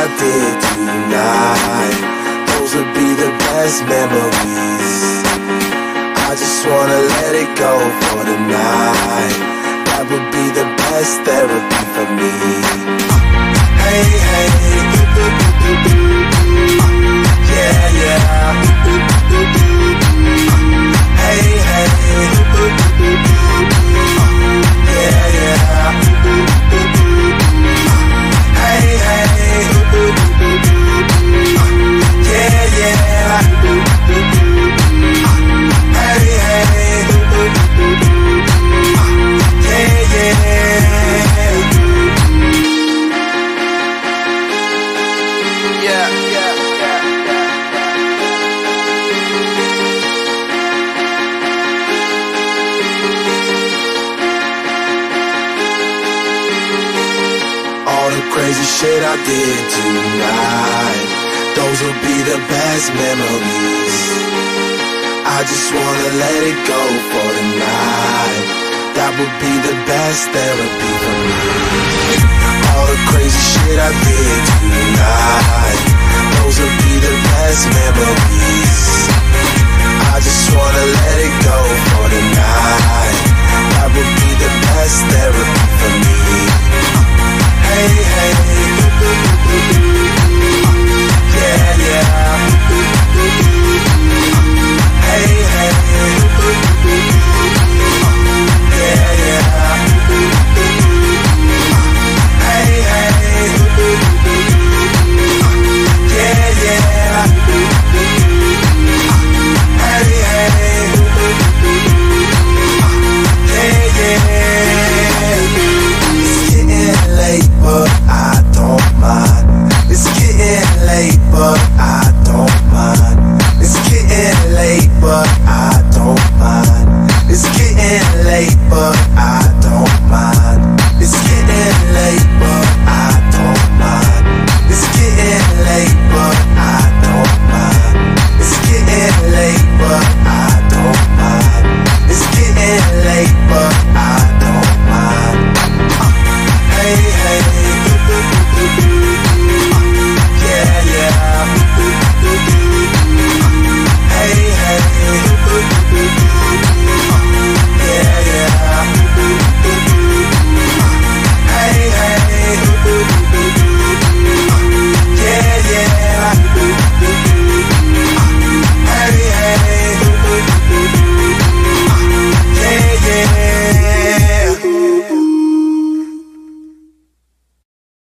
I did tonight. Those would be the best memories. I just wanna let it go for the shit I did tonight. Those will be the best memories. I just wanna let it go for the night. That would be the best therapy for me. All the crazy